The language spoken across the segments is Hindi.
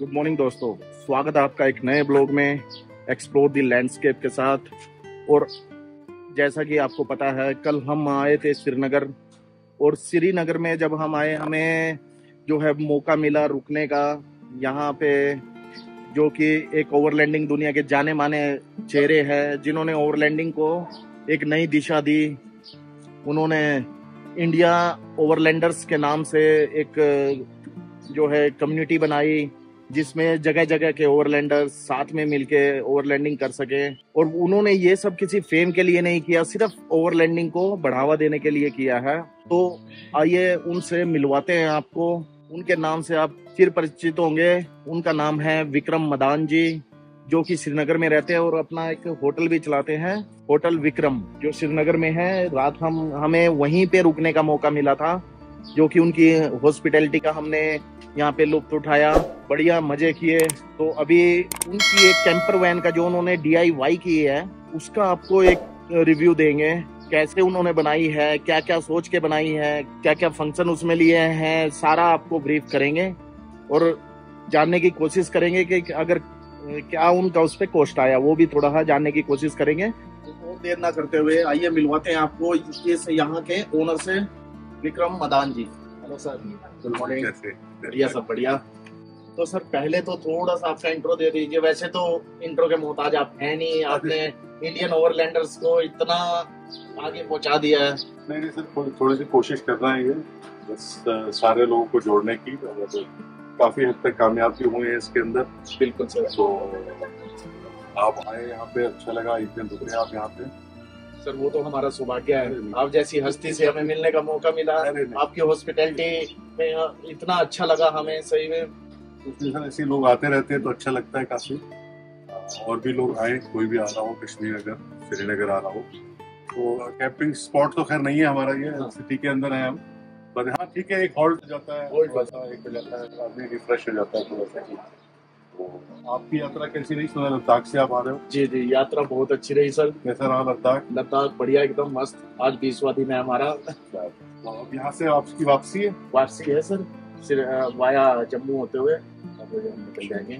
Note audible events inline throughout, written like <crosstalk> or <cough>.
गुड मॉर्निंग दोस्तों। स्वागत है आपका एक नए ब्लॉग में एक्सप्लोर दी लैंडस्केप के साथ। और जैसा कि आपको पता है, कल हम आए थे श्रीनगर। और श्रीनगर में जब हम आए, हमें जो है मौका मिला रुकने का। यहाँ पे जो कि एक ओवरलैंडिंग दुनिया के जाने माने चेहरे हैं, जिन्होंने ओवरलैंडिंग को एक नई दिशा दी। उन्होंने इंडिया ओवरलैंडर्स के नाम से एक, जो है कम्युनिटी बनाई। जिसमें जगह जगह के ओवरलैंडर साथ में मिलके ओवरलैंडिंग कर सके और उन्होंने ये सब किसी फेम के लिए नहीं किया, सिर्फ़ ओवरलैंडिंग को बढ़ावा देने के लिए किया है। तो आइए उनसे मिलवाते हैं आपको। उनके नाम से आप फिर परिचित होंगे। उनका नाम है विक्रम मदान जी, जो कि श्रीनगर में रहते हैं और अपना एक होटल भी चलाते हैं। होटल विक्रम, जो श्रीनगर में है। रात हम, हमें वहीं पे रुकने का मौका मिला था, जो कि उनकी हॉस्पिटैलिटी का हमने यहाँ पे लुप्त उठाया, बढ़िया मज़े किए। तो अभी उनकी एक कैंपर वैन का जो उन्होंने डी की है, उसका आपको एक रिव्यू देंगे। कैसे उन्होंने बनाई है क्या क्या सोच के बनाई है क्या क्या फ़ंक्शन उसमें लिए हैं, सारा आपको ब्रीफ करेंगे। और जानने की कोशिश करेंगे कि अगर, क्या उनका उस पर कॉस्ट आया, वो भी थोड़ा सा जानने की कोशिश करेंगे। और देर ना करते हुए आइए, मिलवाते हैं आपको यहाँ के ओनर से Vikram Madan ji. Hello sir good morning बढ़िया सब बढ़िया। तो सर पहले तो थोड़ा सा आपका इंट्रो दे दीजिए। वैसे तो इंट्रो के मोहताज आप है नहीं आपने इंडियन ओवरलैंडर्स को इतना आगे पहुँचा दिया है। नहीं नहीं सर थोड़ी सी कोशिश कर रहे हैं ये बस सारे लोगों को जोड़ने की और काफ़ी हद तक कामयाबी हुई है इसके अंदर। बिल्कुल सर। तो आप आए यहाँ पे अच्छा लगा एक दिन रुके आप यहाँ पे। सर वो तो हमारा सौभाग्य है। आप जैसी हस्ती से हमें मिलने का मौका मिला आपकी हॉस्पिटैलिटी में इतना अच्छा लगा हमें सही में। ऐसे लोग आते रहते हैं तो अच्छा लगता है काफ़ी। और भी लोग आए कोई भी आ रहा हो कश्मीर अगर श्रीनगर आ रहा हो। तो कैंपिंग स्पॉट तो खैर नहीं है हमारा ये सिटी हाँ। के अंदर है हम। पर हाँ ठीक है एक हॉल्ट जाता है हॉल्ट जाता है। एक जाता है आदमी रिफ्रेश हो जाता है थोड़ा सा। आपकी यात्रा कैसी रही? सुना लद्दाख से आप आ रहे हो। जी जी यात्रा बहुत अच्छी रही सर। कैसा रहा लद्दाख? लद्दाख बढ़िया एकदम मस्त। आज बीसवा दिन है हमारा। तो अब यहाँ से आपकी वापसी है? वापसी है सर। फिर वाया जम्मू होते हुए। निकल जाएँगे।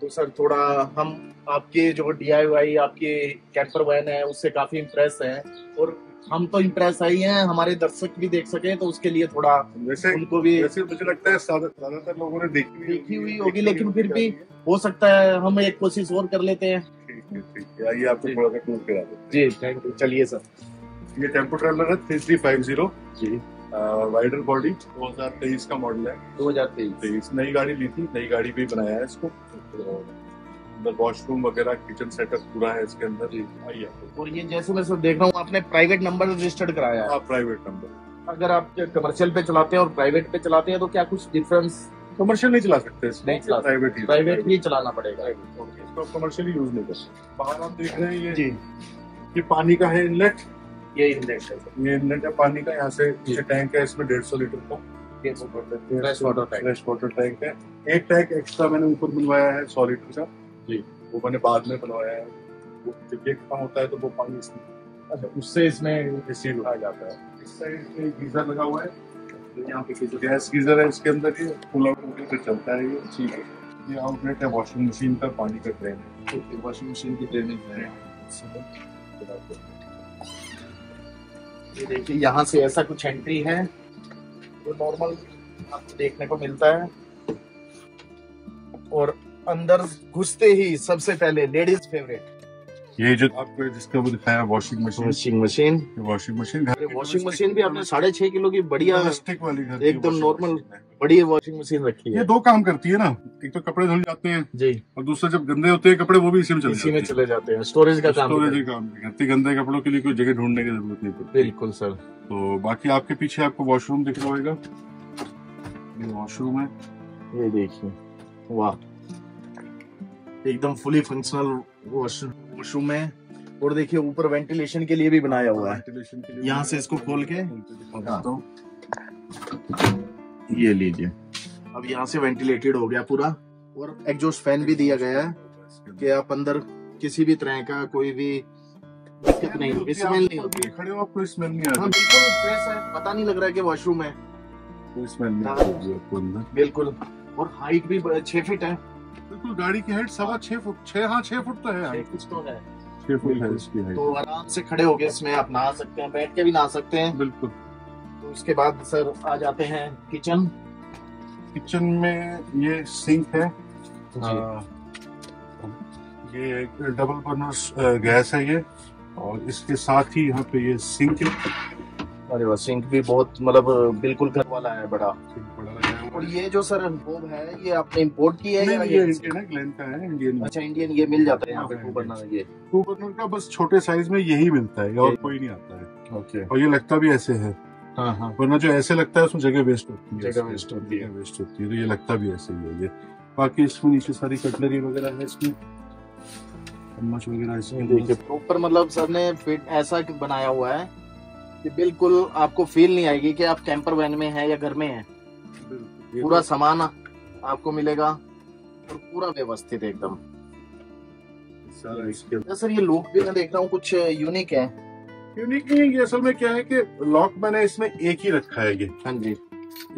तो सर थोड़ा हम आपके जो डीआईवाई आपके कैंपर वैन है उससे काफ़ी इम्प्रेस है। और हम तो इम्प्रेस आई हैं हमारे दर्शक भी देख सके तो उसके लिए थोड़ा वैसे उनको भी वैसे मुझे लगता है ज़्यादातर लोगों ने देखी देखी हुई होगी लेकिन फिर भी हो सकता है हम एक कोशिश और कर लेते हैं। आइए आपको थोड़ा सा टूर करा जी थैंक यू चलिए सर ये टेंपो ट्रेवलर है थ्री थ्री फाइव ज़ीरो जी। वाइडर बॉडी 2023 का मॉडल है। 2023 नई गाड़ी ली थी नई गाड़ी भी बनाया है इसको। अंदर वॉशरूम वगैरह किचन सेटअप पूरा है इसके अंदर। आइए और ये जैसे मैं सब देख रहा हूँ आपने प्राइवेट नंबर रजिस्टर्ड कराया है। हाँ प्राइवेट नंबर अगर आप कमर्शियल पे चलाते हैं और प्राइवेट पे चलाते हैं तो क्या कुछ डिफरेंस कमर्शियल नहीं चला सकते नहीं चला प्राइवेट ही प्राइवेट ही चलाना पड़ेगा। इसको कमर्शियली यूज़ नहीं कर सकते। बाहर आप देख रहे हैं ये जी। ये पानी का है इनलेट ये इनलेट है। ये इनलेट है पानी का यहाँ से ये टैंक है इसमें डेढ़ सौ लीटर का। Fresh water tank fresh water tank है। एक टैंक एक्स्ट्रा मैंने ऊपर बनवाया है सौ लीटर का। जी। वो मैंने बाद में बनवाया है। वो जब ये खत्म होता है तो वो पानी इसमें अच्छा उससे इसमें इसी उठाया जाता है। इस साइड में गीजर लगा हुआ है। यहाँ पे गैस गीजर है इसके अंदर ये। आउट होकर फिर चलता है ये। ठीक है। ये आउटलेट है वॉशिंग मशीन का पानी का ड्रेन है। वॉशिंग मशीन की ड्रेनेज है। ये देखिए यहाँ से ऐसा कुछ एंट्री है। जो नॉर्मल आपको देखने को मिलता है। और अंदर घुसते ही सबसे पहले लेडीज़ फेवरेट ये जो आपको जिसका वो दिखाया washing machine washing machine washing machine washing machine भी आपने साढ़े छह किलो की बढ़िया स्टिक वाली एकदम नॉर्मल बड़ी वॉशिंग मशीन रखी है। ये दो काम करती है ना एक तो कपड़े धुल जाते हैं जी। और दूसरा जब गंदे होते हैं कपड़े वो भी इसी में चले इसी में चले जाते हैं स्टोरेज का काम स्टोरेज का काम करती गंदे कपड़ों के लिए कोई जगह ढूँढने की ज़रूरत नहीं पड़ती। बिल्कुल सर तो बाकी आपके पीछे आपको वॉशरूम दिख रहा होगा। ये वॉशरूम है। ये देखिए वाह। एकदम फुली फंक्शनल वॉशरूम है। और देखिए ऊपर वेंटिलेशन के लिए भी बनाया हुआ है। यहाँ से इसको खोल के ये लीजिए। अब यहाँ से वेंटिलेटेड हो गया पूरा। और एग्जॉस्ट फ़ैन भी दिया गया है कि आप अंदर किसी भी तरह का कोई भी दिक्कत नहीं होगी। स्मेल नहीं होती खड़े हो आपको स्मेल नहीं हाँ आती बिल्कुल फ्रेश है। पता नहीं लग रहा है कि वॉशरूम है। कोई स्मेल नहीं हाँ। आती आपको अंदर। बिल्कुल। और हाइट भी छह फीट है। बिल्कुल गाड़ी की हाइट सवा छह फुट छह हाँ छह फुट तो है छह फीट तो है। छह फुट है इसकी हाइट तो आराम से खड़े होके इसमें आप नहा सकते हैं बैठ के भी नहा सकते हैं। बिल्कुल। तो उसके बाद सर आ जाते हैं किचन। किचन में ये सिंक है। जी। आ, ये एक डबल बर्नर गैस है ये। और इसके साथ ही यहाँ पे ये सिंक है। अरे वाह सिंक भी बहुत मतलब बिल्कुल घर वाला है बड़ा। सिंक बड़ा हुआ और ये जो सर होब है ये आपने इंपोर्ट की है या इंडियन है ग्लेन का है इंडियन अच्छा इंडियन ये मिल जाता है यहाँ पे हाँ, टू बर्नर ये। टू बर्नर का बस छोटे साइज़ में यही मिलता है और कोई नहीं आता है। ओके और ये लगता भी ऐसे है। हाँ हाँ। वरना जो ऐसे लगता है उसमें जगह वेस्ट होती है जगह waste होती है। वेस्ट होती है तो ये लगता भी ऐसे ही है ये। बाकी इसमें नीचे सारी कटलरी वगैरह है इसमें। चम्मच वगैरह इसमें। देखिए प्रॉपर मतलब सर ने फिट ऐसा बनाया हुआ है कि बिल्कुल आपको फील नहीं आएगी कि आप कैंपर वैन में हैं या घर में हैं। पूरा सामान आपको मिलेगा और पूरा व्यवस्थित एकदम। सारा ये लुक भी मैं देख रहा हूँ कुछ यूनिक है। यूनिक नहीं है ये असल में क्या है कि लॉक मैंने इसमें एक ही रखा है ये। हाँ जी।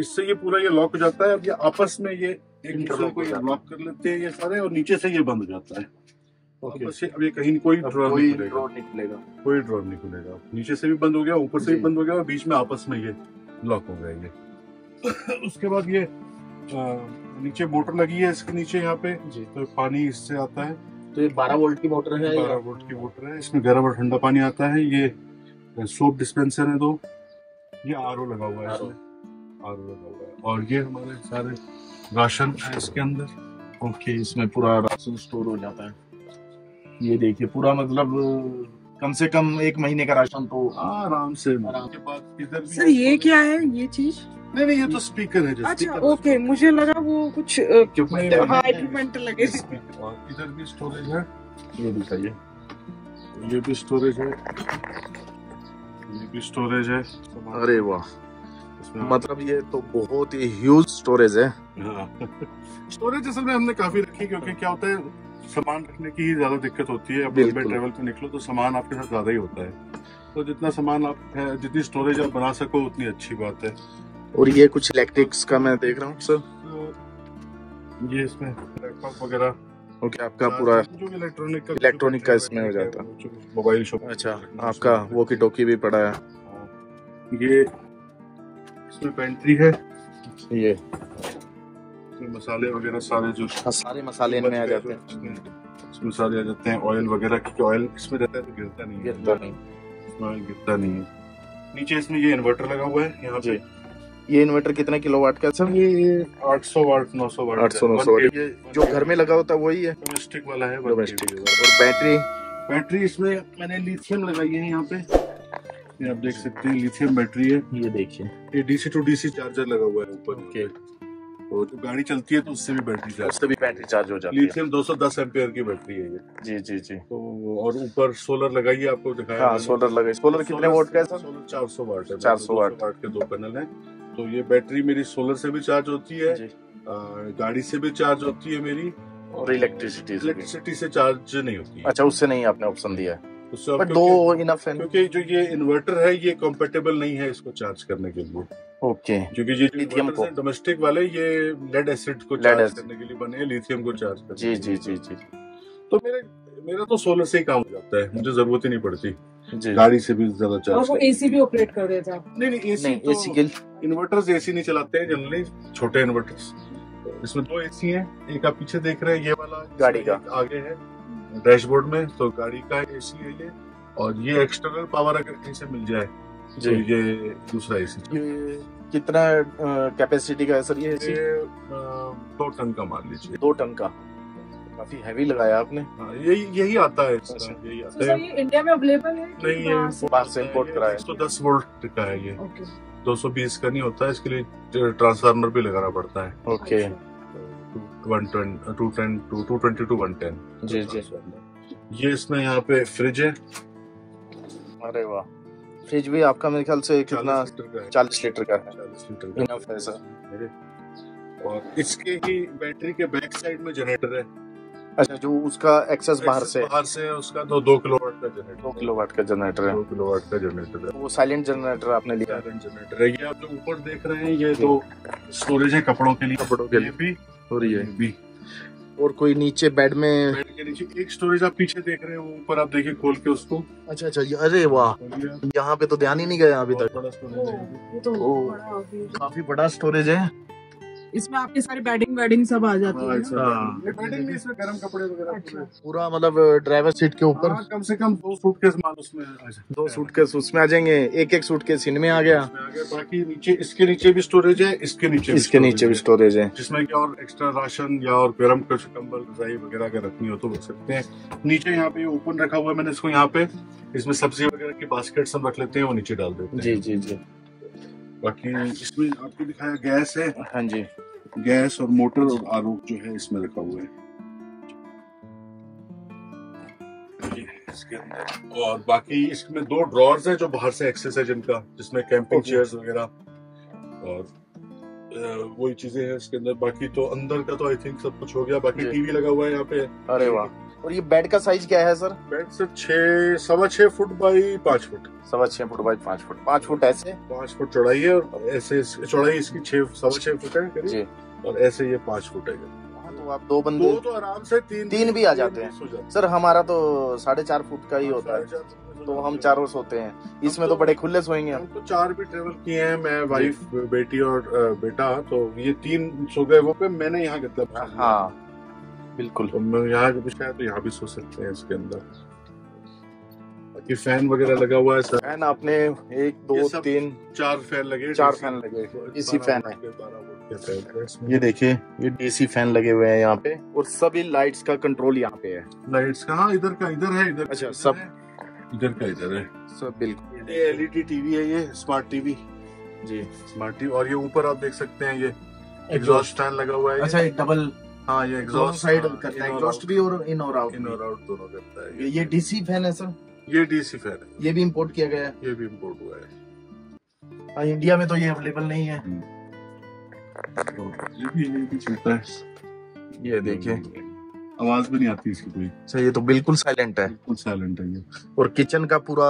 इससे ये पूरा ये लॉक हो जाता है अब ये आपस में ये एक दूसरे को लॉक कर लेते हैं ये सारे और नीचे से ये बंद हो जाता है। ओके अब ये कहीं कोई कोई नहीं खुलेगा। कोई ड्रॉर नहीं खुलेगा। नीचे से भी बंद हो गया ऊपर से भी बंद हो गया और बीच में आपस में ये लॉक हो गया ये। <coughs> उसके बाद ये नीचे मोटर लगी है इसके नीचे यहाँ पे। जी। तो पानी इससे आता है। तो ये 12 वोल्ट की मोटर है बारह वोल्ट की मोटर है। इसमें गर्म और ठंडा पानी आता है। ये सोप डिस्पेंसर है दो। ये आर लगा हुआ है इसमें। आर लगा हुआ है। और ये हमारे सारे राशन है इसके अंदर। ओके इसमें पूरा राशन स्टोर हो जाता है। ये देखिए पूरा मतलब कम से कम एक महीने का राशन तो आराम से। आराम। के बाद इधर सर ये क्या है? ये चीज़? नहीं नहीं ये तो स्पीकर है जो अच्छा ओके मुझे लगा वो कुछ इक्विपमेंट हाँ। इक्विपमेंट लगे। इधर भी स्टोरेज है। ये दिखाइए ये भी स्टोरेज है। ये भी स्टोरेज है। अरे वाह। मतलब ये तो बहुत ही ह्यूज स्टोरेज है। स्टोरेज असल में हमने काफ़ी रखी क्योंकि क्या होता है सामान रखने की ही ज़्यादा दिक्कत होती है। अब लंबे ट्रेवल पे निकलो तो सामान आपके साथ ज़्यादा ही होता है। तो जितना सामान आप है, जितनी स्टोरेज आप बना सको उतनी अच्छी बात है। और ये कुछ इलेक्ट्रिक्स का मैं देख रहा हूँ सर ये इसमें लैपटॉप वगैरह। ओके आपका पूरा इलेक्ट्रॉनिक का इलेक्ट्रॉनिक का इसमें हो जाता। है मोबाइल शॉप अच्छा आपका वोकी टोकी भी पड़ा है। ये इसमें पेंट्री है। ये। मसाले वगैरह सारे जो हाँ, सारे मसाले इनमें आ जाते हैं। इसमें सारे आ जाते हैं ऑयल वगैरह क्योंकि ऑयल इसमें रहता है तो गिरता नहीं है। गिरता नहीं। इसमें गिरता नहीं है। नीचे इसमें ये इन्वर्टर लगा हुआ है यहाँ पे ये इन्वर्टर कितने किलो वाट का है? सर ये 800 वाट 900 वाट 800 900 वाट। ये जो घर में लगा होता है वही है? डोमेस्टिक वाला है डोमेस्टिक और बैटरी बैटरी इसमें मैंने लिथियम लगाई है यहाँ पे। ये आप देख सकते हैं लिथियम बैटरी है। ये देखिए। ये डीसी टू डीसी चार्जर लगा हुआ है ऊपर। ओके और जो गाड़ी चलती है तो उससे भी बैटरी चार्ज उससे भी बैटरी चार्ज हो जाती है। लिथियम 210 एम्पियर की बैटरी है ये। जी जी जी। तो और ऊपर सोलर लगाइए आपको दिखाया हाँ सोलर लगे सोलर कितने वोट का है सर? सोलर 400 वाट है। 400 वाट। वाट के दो पैनल हैं। तो ये बैटरी मेरी सोलर से भी चार्ज होती है जी। गाड़ी से भी चार्ज होती है मेरी। और इलेक्ट्रिसिटी इलेक्ट्रिसिटी से चार्ज नहीं होती अच्छा उससे नहीं आपने ऑप्शन दिया है। उससे बट दो इनफ है। क्योंकि जो ये इन्वर्टर है ये कंपेटेबल नहीं है इसको चार्ज करने के लिए। ओके क्योंकि ये लिथियम को। डोमेस्टिक वाले ये लेड एसिड को चार्ज करने के लिए बने हैं लिथियम को चार्ज करने जी जी जी जी। तो मेरे मेरा तो सोलर से ही काम हो जाता है मुझे ज़रूरत ही नहीं पड़ती। गाड़ी से भी ज़्यादा और चार्ज वो एसी भी ऑपरेट कर देता है। नहीं नहीं एसी नहीं तो एसी के इन्वर्टर्स एसी नहीं चलाते हैं जनरली छोटे इन्वर्टर्स इसमें दो एसी हैं एक आप पीछे देख रहे हैं ये वाला गाड़ी का। आगे है डैशबोर्ड में तो गाड़ी का एसी है ये और ये एक्सटर्नल पावर अगर कहीं से मिल जाए तो जी। ये दूसरा एसी ये कितना कैपेसिटी का है सर ये एसी दो टन का मान लीजिए। दो टन का। काफ़ी हैवी लगाया आपने। हाँ, यही यही आता है अच्छा। यही तो आता सर है। ये इंडिया में अवेलेबल है नहीं ये बाहर से? से import कराया है। 110 वोल्ट का है ये। ओके 220 का नहीं होता है इसके लिए ट्रांसफार्मर भी लगाना पड़ता है। Okay one two ten two two twenty two one ten जी जी। ये इसमें यहाँ पे फ्रिज है। अरे वाह। फ्रिज भी आपका मेरे ख्याल से कितना 40 लीटर का है। चालीस लीटर का है। 40 लीटर का। Enough है सर और इसके ही बैटरी के बैक साइड में जनरेटर है। अच्छा जो उसका एक्सेस बाहर से। बाहर से उसका तो दो किलोवाट का जनरेटर दो किलोवाट का जनरेटर है। दो किलोवाट का जनरेटर है। वो साइलेंट जनरेटर आपने लिया। साइलेंट जनरेटर है। ये आप जो ऊपर देख रहे हैं ये तो स्टोरेज है कपड़ों के लिए। कपड़ों के लिए। भी और ये भी। और कोई नीचे बेड में बेड के नीचे एक स्टोरेज आप पीछे देख रहे हैं वो ऊपर आप देखिए खोल के उसको। अच्छा अच्छा अरे वाह। यहाँ पे तो ध्यान ही नहीं गया अभी तक। बड़ा स्टोरेज है। तो ओ। बड़ा काफ़ी बड़ा स्टोरेज है। इसमें आपकी सारी बैडिंग वेडिंग सब आ जाती हाँ, बेडिंग में इसमें गर्म कपड़े वगैरह अच्छा। पूरा। मतलब ड्राइवर सीट के ऊपर। हाँ, कम से कम दो सूटकेस माल उसमें दो हैं। सूटकेस उसमें आ जाएँगे एक एक सूटकेस इनमें आ गया। उसमें आ गया। बाकी नीचे इसके नीचे भी स्टोरेज है इसके नीचे इसके नीचे भी स्टोरेज है। जिसमें कि और एक्स्ट्रा राशन या और गर्म कुछ कंबल रजाई वगैरह अगर रखनी हो तो रख सकते हैं। नीचे यहाँ पे ओपन रखा हुआ है मैंने इसको यहाँ पे। इसमें सब्ज़ी वगैरह की बास्केट सब रख लेते हैं वो नीचे डाल देते हैं। जी जी जी। बाकी इसमें आपको दिखाया गैस है। हाँ जी। गैस और मोटर और आर जो है इसमें रखा हुआ है। इसके अंदर। और बाकी इसमें दो ड्रॉर्स हैं जो बाहर से एक्सेस है जिनका जिसमें कैंपिंग. चेयर्स वगैरह। और वही चीज़ें हैं इसके अंदर। बाकी तो अंदर का तो आई थिंक सब कुछ हो गया। बाकी टीवी लगा हुआ है यहाँ पे। अरे वाह। और ये बेड का साइज़ क्या है सर बेड से छह सवा छह फुट बाई पाँच फुट सवा छह फुट बाई पाँच फुट पाँच फुट ऐसे? पाँच फुट चौड़ाई है और ऐसे चौड़ाई इसकी छह सवा छह फुट है जी। और ऐसे ये पाँच फुट है हाँ, तो आप दो बंदे दो तो आराम से तीन तीन भी आ जाते हैं। हैं। सर हमारा तो साढ़े चार फुट का ही होता है। साढ़े चार तो हम चारों सोते हैं। इसमें तो तो बड़े खुले सोएँगे हम हम। तो चार भी ट्रेवल किए हैं मैं वाइफ बेटी और बेटा तो ये तीन सो गए वो पे मैंने यहाँ कितना हाँ। बिल्कुल। तो मैं यहाँ जब शायद तो यहाँ भी सो सकते हैं इसके अंदर। बाकी फ़ैन वगैरह लगा हुआ है सर। फ़ैन आपने एक दो तीन चार फ़ैन लगे चार फ़ैन लगे इसी फ़ैन है। के, के है। ये देखिए ये डीसी फ़ैन लगे हुए हैं यहाँ पे और सभी लाइट्स का कंट्रोल यहाँ पे है। लाइट्स का हाँ इधर का इधर है इधर अच्छा, सब- इधर का इधर है। सब बिल्कुल। ये एलईडी टीवी है ये स्मार्ट टीवी जी। स्मार्ट टीवी और ये ऊपर आप देख सकते हैं ये एग्जॉस्ट फ़ैन लगा हुआ है अच्छा ये डबल हाँ ये दोनों एग्जॉस्ट साइड करता है एग्जॉस्ट भी और इन और आउट इन और आउट दोनों करता है ये डीसी फ़ैन है सर ये डीसी फ़ैन है। ये भी इंपोर्ट किया गया है? ये भी इम्पोर्ट हुआ है। हाँ, इंडिया में तो ये अवेलेबल नहीं है। तो ये भी ये भी चलता है। ये देखिए। आवाज़ भी नहीं आती इसकी कोई। अच्छा ये तो बिल्कुल साइलेंट है। बिल्कुल साइलेंट है ये। और किचन का पूरा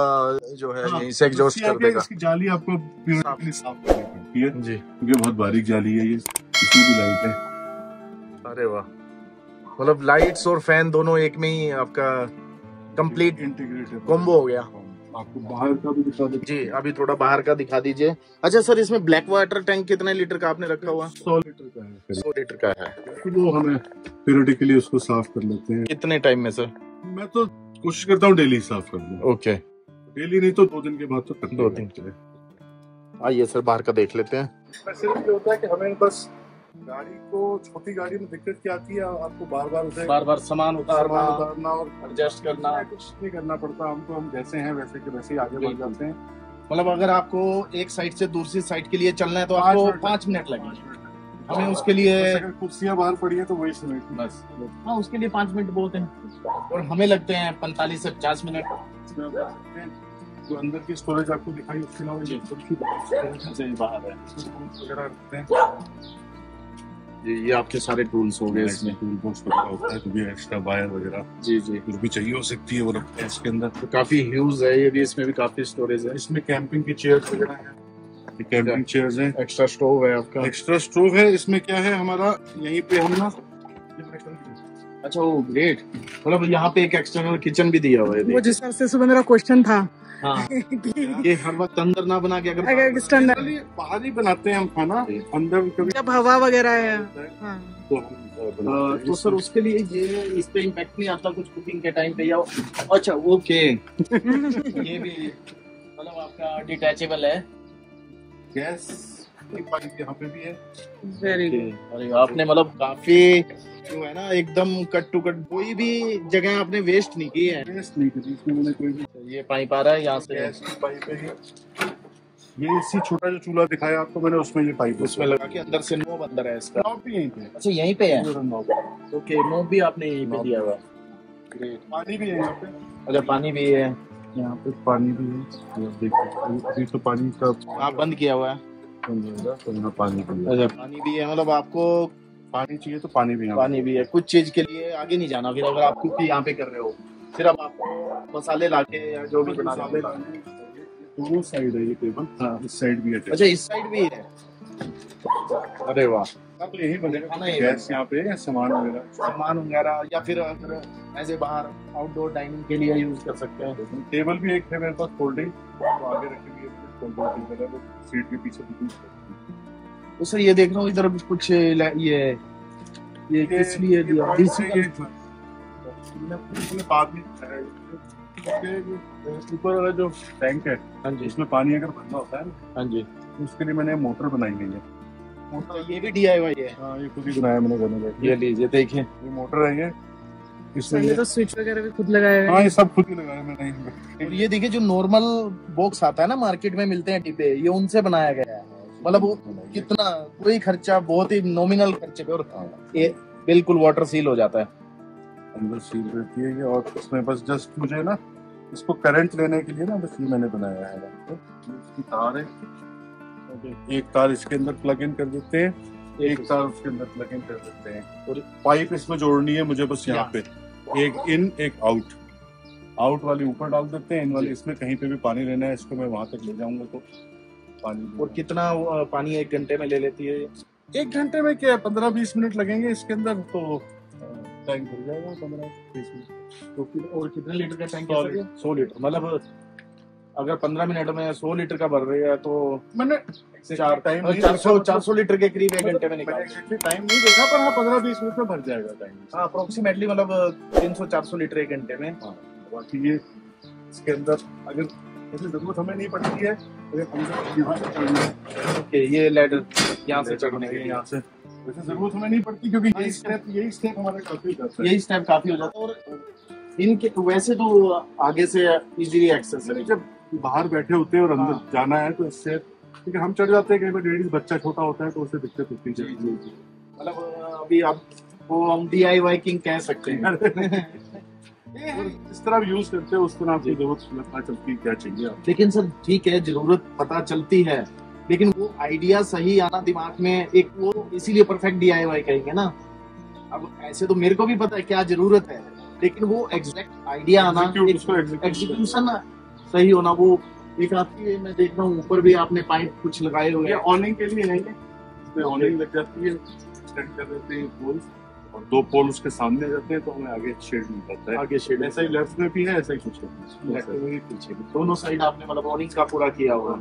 जो है हाँ, यहीं से एग्जॉस्ट कर देगा। इसकी जाली आपको साफ़। करनी पड़ती है। जी। क्योंकि बहुत बारीक जाली है ये। इसमें भी लाइट है। अरे वाह। मतलब लाइट्स और फ़ैन दोनों एक में ही आपका कंप्लीट इंटीग्रेटेड कॉम्बो हो गया। आपको बाहर का भी दिखा देते जी अभी थोड़ा बाहर का दिखा दीजिए। अच्छा सर इसमें ब्लैक वाटर टैंक कितने लीटर का आपने रखा हुआ? सौ लीटर का है। सौ लीटर का है। वो हमें पीरियडिकली उसको साफ़ कर लेते हैं। कितने टाइम में सर? मैं तो कोशिश करता हूँ डेली साफ़ कर दूँ। ओके डेली नहीं तो दो दिन के बाद तो दो हैं। दिन आइए सर बाहर का देख लेते हैं। सिर्फ़ ये होता है कि हमें बस गाड़ी को छोटी गाड़ी में दिक्कत क्या आती है? आपको बार बार उसे बार बार सामान सामान उतारना और एडजस्ट करना। कुछ नहीं करना पड़ता। हमको हम जैसे हैं वैसे के वैसे ही आगे बढ़ जाते हैं। मतलब अगर आपको एक साइड से दूसरी साइड के लिए चलना है तो आपको पाँच मिनट लगेंगे। हमें उसके लिए कुर्सियाँ बाहर पड़ी है तो वही समेट। बस। हाँ उसके लिए पाँच मिनट बहुत है। और हमें लगते हैं पैंतालीस से पचास मिनट। जो अंदर की स्टोरेज आपको दिखाई उसके अलावा बाहर है। ये आपके सारे टूल्स हो गए इसमें। टूल बॉक्स वगैरह होता है तो भी एक्स्ट्रा वायर वगैरह। जी जी। कुछ भी चाहिए हो सकती है वो रखते हैं इसके अंदर। तो काफ़ी ह्यूज है ये भी इसमें भी काफ़ी स्टोरेज है। इसमें कैंपिंग की चेयर्स वगैरह हैं। कैंपिंग चेयर्स हैं। एक्स्ट्रा स्टोव है आपका। एक्स्ट्रा स्टोव है इसमें क्या है हमारा? यहीं पे हम ना अच्छा वो ग्रेट मतलब यहाँ पे एक एक्सटर्नल किचन भी दिया हुआ है वो जिस तरह से सुबह मेरा क्वेश्चन था हाँ। <laughs> ये हर वक्त अंदर ना बना के अगर अगर बाहर ही बनाते हैं हम खाना अंदर कभी जब हवा वगैरह है। हाँ। तो हम अ, तो सर उसके लिए ये इस पे इम्पैक्ट नहीं आता कुछ कुकिंग के टाइम पे या अच्छा ओके <laughs> ये भी मतलब आपका डिटैचेबल है। गैस यहाँ पे भी है। वेरी अरे आपने मतलब काफ़ी जो है ना एकदम कट टू कट कोई भी जगह आपने वेस्ट नहीं की है। गैस नहीं करी इसमें मैंने कोई भी ये पाइप आ रहा है यहाँ से। पाइप है ये। इसी छोटा जो चूल्हा दिखाया आपको मैंने उसमें ये पाइप उसमें लगा के अंदर से नोब अंदर है इसका। नॉब भी यहीं पे अच्छा यहीं पे है? ओके नोब भी आपने यहीं पे दिया हुआ। ग्रेट पानी भी है यहाँ पे। अच्छा पानी भी है। यहाँ पे पानी भी है। देख अभी तो पानी का आप बंद किया हुआ है। तो है। अच्छा पानी भी है मतलब आपको पानी चाहिए तो पानी भी पानी भी है। कुछ चीज़ के लिए आगे नहीं जाना। फिर अगर आप कुछ यहाँ पे कर रहे हो सिर्फ़ आपको मसाले लाके या जो भी बना दोनों साइड है ये टेबल हाँ। इस साइड भी है अच्छा इस साइड भी है। अरे वाह। अब यही बनेगा गैस यहाँ पे या सामान वगैरह? सामान वगैरह या फिर अगर ऐसे बाहर आउटडोर डाइनिंग के लिए यूज़ कर सकते हैं। टेबल भी एक है मेरे पास फोल्डिंग तो आगे रखी हुई है सीट के पीछे। तो सर ये देख रहा हूँ इधर कुछ ये ये किस लिए दिया? बाद में है। ऊपर वाला जो टैंक है हाँ जी। इसमें पानी अगर भरना होता है ना हाँ जी। तो उसके लिए मैंने मोटर बनाई हुई है। तो ये भी डीआईवाई है। हाँ ये खुद ही बनाया मैंने घर ये लीजिए देखिए। ये मोटर है ये। इसमें तो स्विच वगैरह भी खुद हुए हाँ। ये सब खुद ही लगाया मैंने। और ये देखिए जो नॉर्मल बॉक्स आता है ना मार्केट में मिलते हैं डिब्बे ये उनसे बनाया गया है। मतलब कितना कोई खर्चा बहुत ही नॉमिनल खर्चे पे और ये बिल्कुल वाटर सील हो जाता है। अंदर सील रहती है ये और इसमें बस जस्ट मुझे ना इसको करंट लेने के लिए ना बस ये मैंने बनाया है। इसकी तार है। एक तार इसके अंदर प्लग इन कर देते हैं एक तार उसके अंदर प्लग इन कर देते हैं। और पाइप इसमें जोड़नी है मुझे बस यहाँ पे। एक इन एक आउट आउट वाली ऊपर डाल देते हैं इन वाली इसमें कहीं पे भी पानी लेना है इसको मैं वहाँ तक ले जाऊँगा तो। पानी। और कितना पानी एक घंटे में ले लेती है एक घंटे में क्या पंद्रह बीस मिनट लगेंगे इसके अंदर? तो टैंक भर जाएगा पंद्रह बीस मिनट। तो फिर और कितने लीटर का टैंक सौ है लीटर मतलब अगर पंद्रह मिनट में सौ लीटर का भर रही है तो मैंने चार टाइम चार सौ चार सौ लीटर के करीब एक घंटे में निकाल टाइम नहीं देखा पर हाँ पंद्रह बीस मिनट में भर जाएगा टाइम हाँ अप्रोक्सीमेटली मतलब तीन सौ चार सौ लीटर एक घंटे में। बाकी ये इसके अंदर अगर ज़रूरत हमें नहीं पड़ती है। यहाँ से चढ़ना है ओके ये लैडर यहाँ से चढ़ने के लिए। यहाँ से। वैसे ज़रूरत हमें नहीं पड़ती क्योंकि यही स्टेप यही स्टेप हमारा काफ़ी करता है। यही स्टेप काफ़ी हो जाता है। और इनके वैसे तो आगे से इजीली एक्सेस है जब बाहर बैठे होते हैं और अंदर हाँ। जाना है तो इससे ठीक है हम चढ़ जाते हैं कहीं पर लेडीज़ बच्चा छोटा होता है तो उसे दिक्कत होती है मतलब अभी आप वो हम डी आई वाई किंग कह सकते हैं। और तरह यूज़ करते हैं उस तरह आपकी ज़रूरत पता चलती क्या चाहिए लेकिन सर ठीक है ज़रूरत पता चलती है लेकिन वो आइडिया सही आना दिमाग में एक वो इसीलिए परफेक्ट डीआईवाई कहेंगे ना। अब ऐसे तो मेरे को भी पता है क्या ज़रूरत है लेकिन वो एग्जैक्ट आइडिया आना एग्जीक्यूशन सही होना वो एक आपकी मैं देख रहा हूँ ऊपर भी आपने पाइप कुछ लगाए हुए हैं। ऑनिंग के लिए है ऑनिंग लग जाती है कर देते हैं और दो पोल उसके सामने जाते हैं तो हमें आगे शेड मिल जाता है। आगे शेड ऐसा ही लेफ़्ट में भी है ऐसा ही कुछ लेफ़्ट में भी पीछे भी दोनों साइड आपने मतलब ऑनिंग का पूरा किया हुआ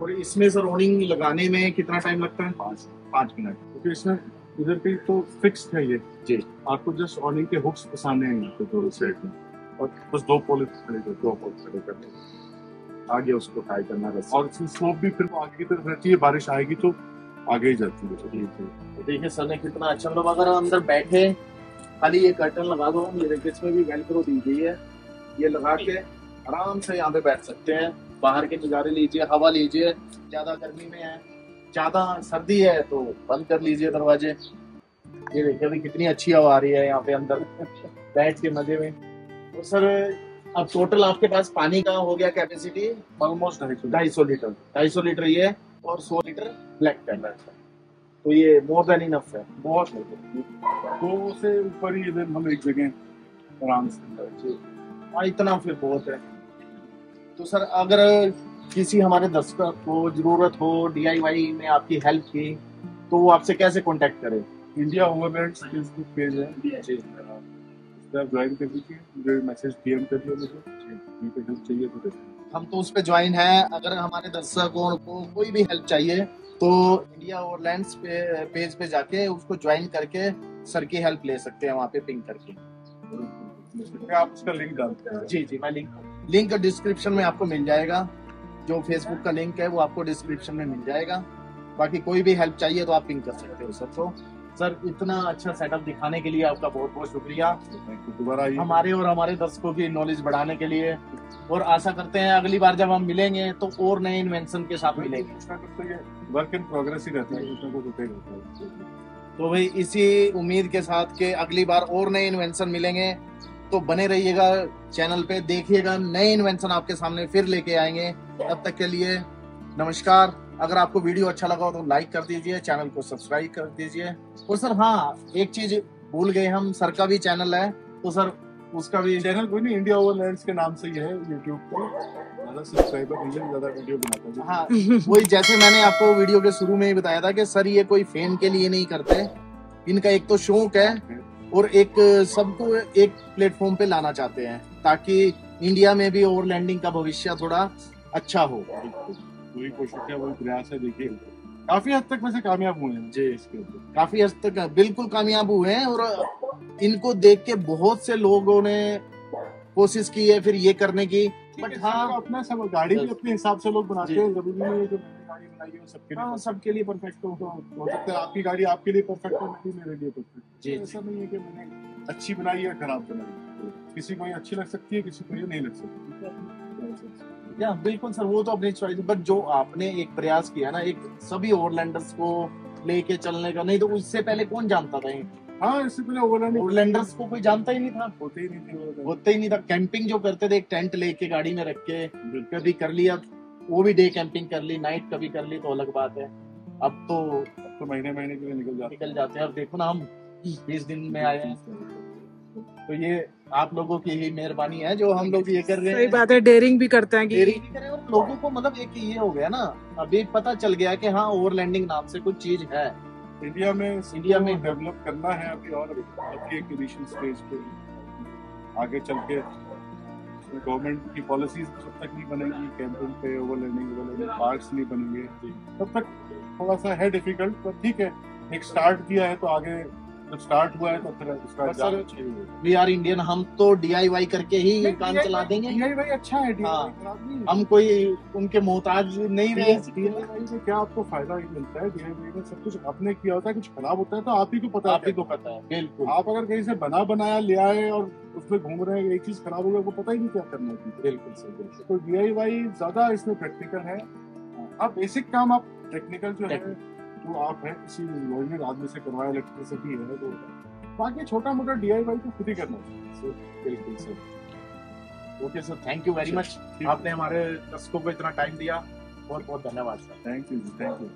और इसमें सर ऑनिंग लगाने में कितना टाइम लगता है? पाँच पाँच मिनट। क्योंकि इसमें इधर पे तो फिक्स है ये। जी। आपको जस्ट ऑनिंग के हुक्स फंसाने हैं पे दोनों साइड में। और बस दो पोल खड़े कर दो पोल खड़े करने हैं। आगे उसको टाई करना और स्लोप भी फिर आगे की तरफ़ रहती है बारिश आएगी तो आगे ही जाती है तो देखिए सर ने कितना अच्छा मतलब अगर अंदर बैठे खाली ये कर्टन लगा दो ये देखिए इसमें भी वेलक्रो दी गई है। ये लगा के आराम से यहाँ पे बैठ सकते हैं। बाहर के नज़ारे लीजिए हवा लीजिए ज़्यादा गर्मी में है ज़्यादा सर्दी है तो बंद कर लीजिए दरवाजे। ये देखिए अभी कितनी अच्छी हवा आ रही है यहाँ पे अंदर बैठ के मज़े में। तो सर अब टोटल आपके पास पानी का हो गया कैपेसिटी ऑलमोस्ट ढाई सौ ढाई सौ लीटर। ढाई सौ लीटर ये। और सौ लीटर ब्लैक टैंक तो ये मोर देन इनफ है। बहुत है। दो से ऊपर ही इधर हम एक जगह आराम से हाँ इतना फिर बहुत है। तो सर अगर किसी हमारे दर्शक को ज़रूरत हो डीआईवाई में आपकी हेल्प की तो वो आपसे कैसे कांटेक्ट करे? इंडिया ओवरलैंड फेसबुक पेज है। जी। ज्वाइन कर लीजिए मुझे मैसेज पीएम कर दिया मुझे। चाहिए तो हम तो उस पे ज्वाइन हैं। अगर हमारे दर्शकों को कोई भी हेल्प चाहिए तो इंडिया ओवरलैंड्स पे पेज पे जाके उसको ज्वाइन करके सर की हेल्प ले सकते हैं वहाँ पे पिंक करके। आप उसका लिंक डालते हैं जी जी मैं लिंक लिंक डिस्क्रिप्शन में आपको मिल जाएगा। जो फेसबुक का लिंक है वो आपको डिस्क्रिप्शन में मिल जाएगा। बाकी कोई भी हेल्प चाहिए तो आप पिंक कर सकते हो सर तो। सर इतना अच्छा सेटअप दिखाने के लिए आपका बहुत बहुत शुक्रिया। दोबारा हमारे और हमारे दर्शकों की नॉलेज बढ़ाने के लिए। और आशा करते हैं अगली बार जब हम मिलेंगे तो और नए इन्वेंशन के साथ मिलेंगे। वर्क इन प्रोग्रेस ही रहता है तो भाई इसी उम्मीद के साथ के अगली बार और नए इन्वेंशन मिलेंगे तो बने रहिएगा चैनल पे देखिएगा नए इन्वेंशन आपके सामने फिर लेके आएँगे। तब तक के लिए नमस्कार। अगर आपको वीडियो अच्छा लगा हो तो लाइक कर दीजिए चैनल को सब्सक्राइब कर दीजिए। और सर हाँ एक चीज़ भूल गए हम सर का भी चैनल है। तो सर उसका भी चैनल कोई नहीं इंडिया ओवरलैंड्स के नाम से ही है यूट्यूब पर ज़्यादा सब्सक्राइबर नहीं है ज़्यादा वीडियो बनाता हाँ। वही जैसे मैंने आपको वीडियो के शुरू में ही बताया था कि सर ये कोई फेम के लिए नहीं करते। इनका एक तो शौक है और एक सबको एक प्लेटफॉर्म पे लाना चाहते हैं ताकि इंडिया में भी ओवरलैंडिंग का भविष्य थोड़ा अच्छा हो। वही कोशिश है वही प्रयास है देखिए काफ़ी हद तक वैसे कामयाब हुए हैं। जी। इसके ऊपर। काफ़ी हद तक बिल्कुल कामयाब हुए हैं और इनको देख के बहुत से लोगों ने कोशिश की है फिर ये करने की। बट हाँ अपना सब गाड़ी भी अपने हिसाब से लोग बनाते हैं। नहीं है मैंने गाड़ी बनाई है सबके लिए हाँ सबके लिए परफेक्ट हो perfect हो हो सकता है। आपकी गाड़ी आपके लिए परफेक्ट हो मेरी मेरे लिए परफेक्ट जी, ऐसा नहीं है कि मैंने अच्छी बनाई या खराब बनाई किसी को ये अच्छी लग सकती है किसी को ये नहीं लग सकती। या बिल्कुल सर वो तो अपनी चॉइस बट जो आपने एक प्रयास किया ना एक सभी ओवरलैंडर्स को लेके चलने का नहीं तो उससे पहले कौन जानता था हाँ इससे पहले ओवरलैंड ओवरलैंडर्स को कोई जानता ही नहीं था। होते ही नहीं थे होते ही नहीं था। कैंपिंग जो करते थे एक टेंट लेके गाड़ी में रख के। कभी कर लिया वो भी डे कैंपिंग कर ली नाइट कभी कर ली तो अलग बात है। अब तो अब तो महीने महीने के लिए निकल जाते निकल जाते हैं। अब देखो ना हम बीस दिन में आए हैं। तो ये आप लोगों की ही मेहरबानी है जो हम लोग ये कर रहे सही हैं। बात है डेयरिंग भी करते हैं कि नहीं करें और लोगों को मतलब एक ये हो गया ना अभी पता चल गया कि हाँ ओवरलैंडिंग नाम से कुछ चीज़ है। इंडिया में इंडिया में डेवलप करना है अभी और अभी एक इनिशियल स्टेज पे आगे चल के। गवर्नमेंट की पॉलिसीज़ जब तक नहीं बनेगी कैंपिंग पे ओवरलैंडिंग ओवरलैंडिंग पार्क्स नहीं बनेंगे तब तक थोड़ा सा है डिफ़िकल्ट पर ठीक है एक स्टार्ट किया है तो आगे जब स्टार्ट हुआ है तो फिर सर, ही वी आर इंडियन हम तो डीआईवाई करके ही काम चला देंगे। भाई अच्छा है हाँ। नहीं हम कोई उनके मोहताज नहीं रहे। DIY से क्या आपको फ़ायदा मिलता है? DIY में सब कुछ आपने किया होता है कुछ खराब होता है तो आप ही को पता आप ही है को पता है बिल्कुल। आप अगर कहीं से बना बनाया ले आए और उसमें घूम रहे हैं एक चीज़ खराब हो गया आपको पता ही नहीं क्या करना है। बिल्कुल सही बिल्कुल। तो डीआईवाई ज़्यादा इसमें प्रैक्टिकल है। आप बेसिक काम आप टेक्निकल जो है जो आप हैं किसी लॉयर आदमी से करवाया इलेक्ट्रिसिटी है तो बाकी छोटा मोटा डीआईवाई तो खुद ही करना चाहिए। बिल्कुल sir okay sir thank you very much आपने हमारे दर्शकों को इतना टाइम दिया। बहुत बहुत धन्यवाद sir thank you thank you